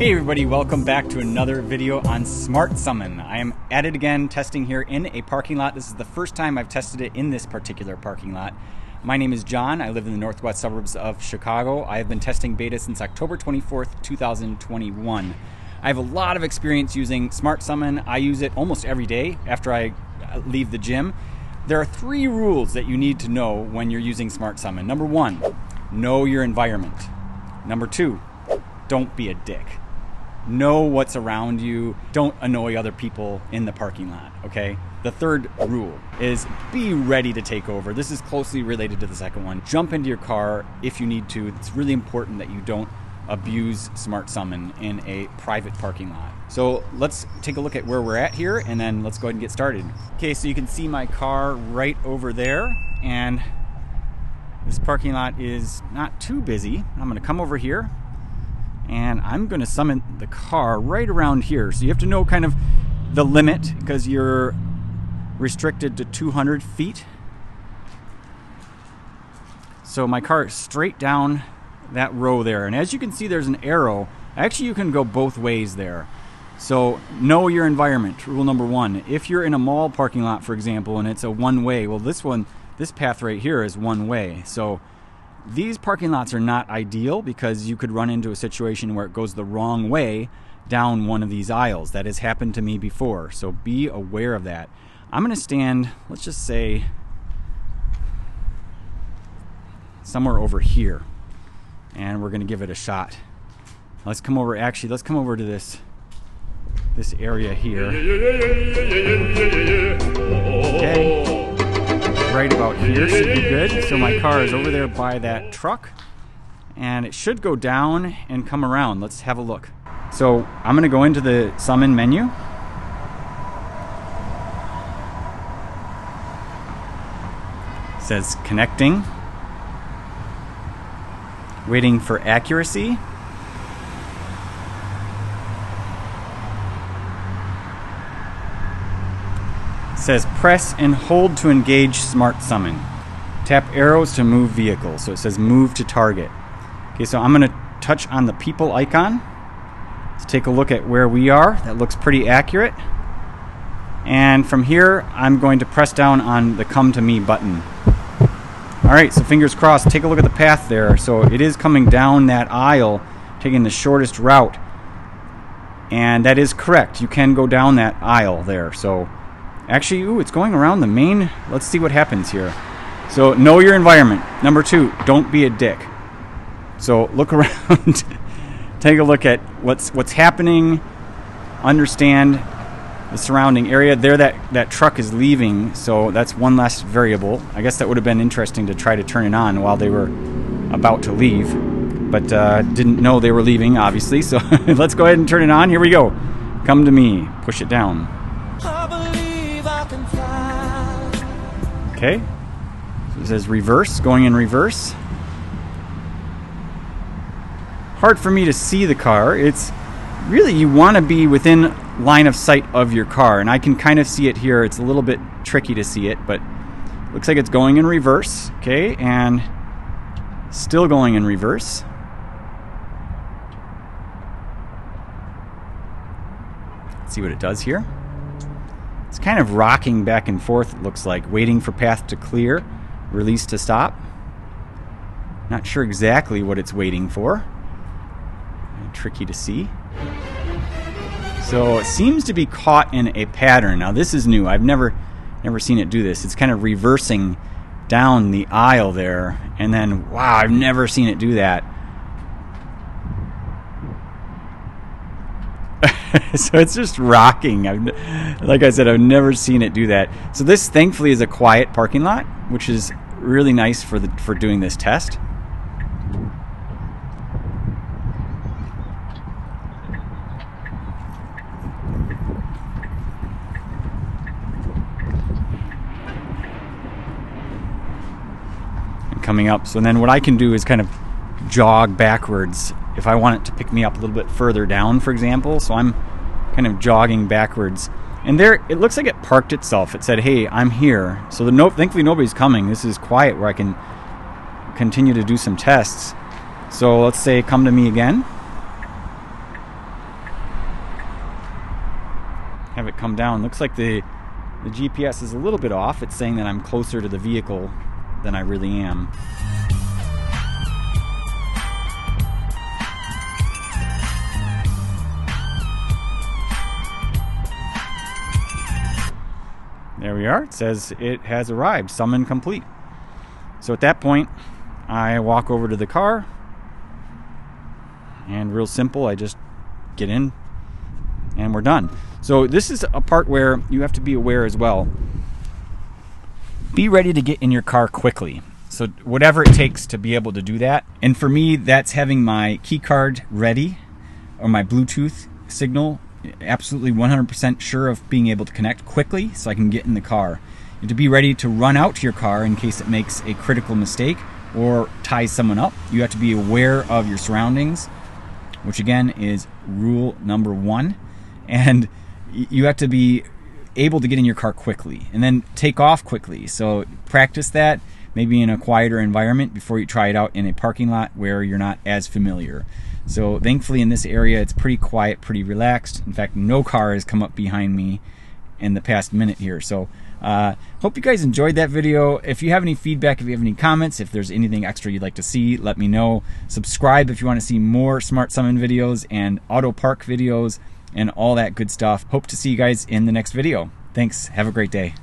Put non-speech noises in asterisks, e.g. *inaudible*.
Hey everybody, welcome back to another video on Smart Summon. I am at it again, testing here in a parking lot. This is the first time I've tested it in this particular parking lot. My name is Jon. I live in the northwest suburbs of Chicago. I have been testing beta since October 24th, 2021. I have a lot of experience using Smart Summon. I use it almost every day after I uh, leave the gym. There are three rules that you need to know when you're using Smart Summon. Number one, know your environment. Number two, don't be a dick. Know what's around you. Don't annoy other people in the parking lot, okay? The third rule is be ready to take over. This is closely related to the second one. Jump into your car if you need to. It's really important that you don't abuse Smart Summon in a private parking lot. So let's take a look at where we're at here and then let's go ahead and get started. Okay, so you can see my car right over there and this parking lot is not too busy. I'm gonna come over here and I'm going to summon the car right around here. So you have to know kind of the limit because you're restricted to 200 feet. So my car is straight down that row there. And as you can see, there's an arrow. Actually, you can go both ways there. So know your environment. Rule number one. If you're in a mall parking lot, for example, and it's a one way, well, this one, this path right here is one way. So these parking lots are not ideal because you could run into a situation where it goes the wrong way down one of these aisles. That has happened to me before, so be aware of that. I'm going to stand, let's just say, somewhere over here, and we're going to give it a shot. Let's come over, actually, let's come over to this this area here. Okay right about here should be good. So my car is over there by that truck and it should go down and come around. Let's have a look. So I'm going to go into the summon menu. Says connecting. Waiting for accuracy. Says press and hold to engage smart summon. Tap arrows to move vehicle. So it says move to target. Okay, so I'm going to touch on the people icon. Let's take a look at where we are. That looks pretty accurate. And from here, I'm going to press down on the come to me button. All right, so fingers crossed. Take a look at the path there. So it is coming down that aisle, taking the shortest route. And that is correct. You can go down that aisle there. So Actually, ooh, it's going around the main. Let's see what happens here. So, know your environment. Number two, don't be a dick. So, look *laughs* around. Take a look at what's what's happening. Understand the surrounding area. There, that that truck is leaving. So that's one less variable. I guess that would have been interesting to try to turn it on while they were about to leave, but uh, didn't know they were leaving, obviously. So *laughs* let's go ahead and turn it on. Here we go. Come to me. Push it down. Okay. So it says reverse, going in reverse. Hard for me to see the car. It's really, you want to be within line of sight of your car. And I can kind of see it here. It's a little bit tricky to see it, but looks like it's going in reverse. Okay. And still going in reverse. See what it does here. It's kind of rocking back and forth, it looks like, waiting for path to clear, release to stop. Not sure exactly what it's waiting for. Tricky to see. So it seems to be caught in a pattern. Now this is new. I've never never seen it do this. It's kind of reversing down the aisle there and then wow, I've never seen it do that. *laughs* so it's just rocking. I've, like I said, I've never seen it do that. So this, thankfully, is a quiet parking lot, which is really nice for the for doing this test. And coming up. So then what I can do is kind of jog backwards if I want it to pick me up a little bit further down, for example. So I'm kind of jogging backwards. And there, it looks like it parked itself. It said, "Hey, I'm here." So the no, thankfully nobody's coming. This is quiet where I can continue to do some tests. So let's say, "Come to me again." Have it come down. Looks like the the GPS is a little bit off. It's saying that I'm closer to the vehicle than I really am. There we are. It says it has arrived. Summon complete. So at that point, I walk over to the car, and real simple, I just get in, and we're done. So this is a part where you have to be aware as well. Be ready to get in your car quickly. So whatever it takes to be able to do that. And for me, that's having my key card ready or my Bluetooth signal absolutely 100% sure of being able to connect quickly so I can get in the car. And to be ready to run out to your car in case it makes a critical mistake or ties someone up, you have to be aware of your surroundings, which again is rule number one. And you have to be able to get in your car quickly and then take off quickly. So practice that maybe in a quieter environment before you try it out in a parking lot where you're not as familiar. So thankfully in this area it's pretty quiet, pretty relaxed. In fact, no car has come up behind me in the past minute here. So uh, hope you guys enjoyed that video. If you have any feedback, if you have any comments, if there's anything extra you'd like to see, let me know. Subscribe if you want to see more Smart Summon videos and auto park videos and all that good stuff. Hope to see you guys in the next video. Thanks. Have a great day.